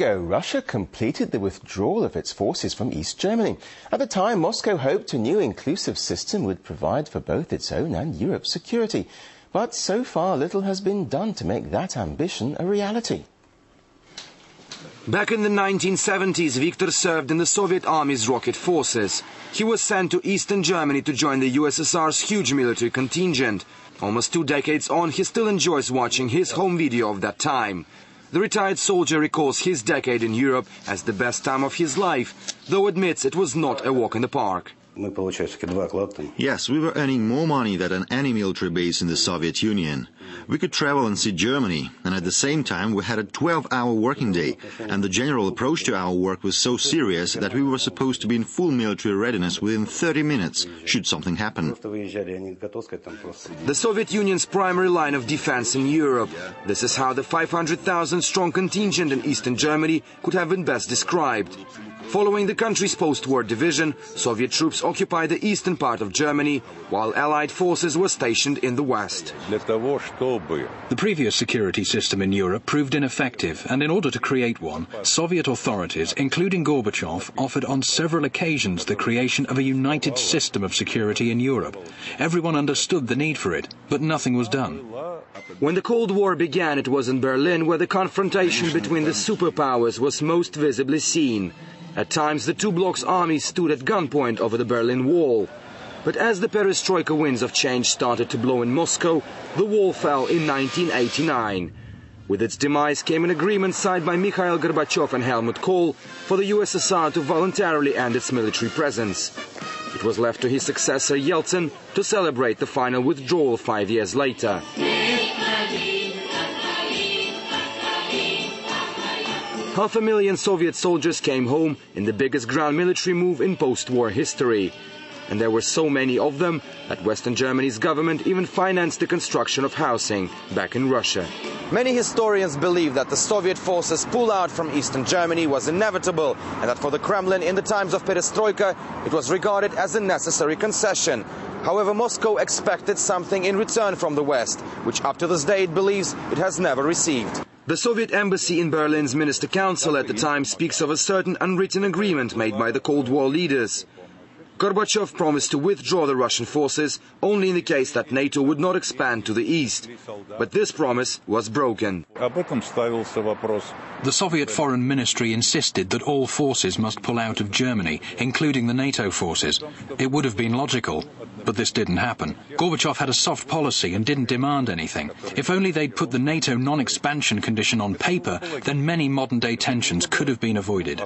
Russia completed the withdrawal of its forces from East Germany. At the time, Moscow hoped a new inclusive system would provide for both its own and Europe's security. But so far, little has been done to make that ambition a reality. Back in the 1970s, Viktor served in the Soviet Army's rocket forces. He was sent to eastern Germany to join the USSR's huge military contingent. Almost two decades on, he still enjoys watching his home video of that time. The retired soldier recalls his decade in Europe as the best time of his life, though admits it was not a walk in the park. Yes, we were earning more money than any military base in the Soviet Union. We could travel and see Germany, and at the same time we had a 12-hour working day, and the general approach to our work was so serious that we were supposed to be in full military readiness within 30 minutes, should something happen. The Soviet Union's primary line of defense in Europe. This is how the 500,000 strong contingent in eastern Germany could have been best described. Following the country's post-war division, Soviet troops occupied the eastern part of Germany, while Allied forces were stationed in the west. The previous security system in Europe proved ineffective, and in order to create one, Soviet authorities, including Gorbachev, offered on several occasions the creation of a united system of security in Europe. Everyone understood the need for it, but nothing was done. When the Cold War began, it was in Berlin where the confrontation between the superpowers was most visibly seen. At times, the two blocs' armies stood at gunpoint over the Berlin Wall. But as the perestroika winds of change started to blow in Moscow, the wall fell in 1989. With its demise came an agreement signed by Mikhail Gorbachev and Helmut Kohl for the USSR to voluntarily end its military presence. It was left to his successor Yeltsin to celebrate the final withdrawal five years later. Half a million Soviet soldiers came home in the biggest ground military move in post-war history. And there were so many of them that Western Germany's government even financed the construction of housing back in Russia. Many historians believe that the Soviet forces pull out from eastern Germany was inevitable and that for the Kremlin in the times of perestroika it was regarded as a necessary concession. However, Moscow expected something in return from the West, which up to this day it believes it has never received. The Soviet embassy in Berlin's Minister Council at the time speaks of a certain unwritten agreement made by the Cold War leaders. Gorbachev promised to withdraw the Russian forces only in the case that NATO would not expand to the east. But this promise was broken. The Soviet Foreign Ministry insisted that all forces must pull out of Germany, including the NATO forces. It would have been logical, but this didn't happen. Gorbachev had a soft policy and didn't demand anything. If only they'd put the NATO non-expansion condition on paper, then many modern-day tensions could have been avoided.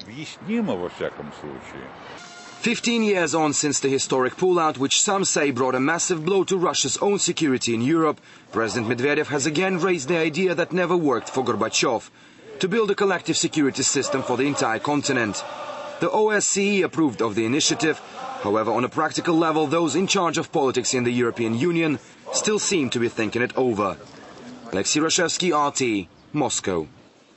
15 years on since the historic pullout, which some say brought a massive blow to Russia's own security in Europe, President Medvedev has again raised the idea that never worked for Gorbachev to build a collective security system for the entire continent. The OSCE approved of the initiative. However, on a practical level, those in charge of politics in the European Union still seem to be thinking it over. Alexei Rashevsky, RT, Moscow.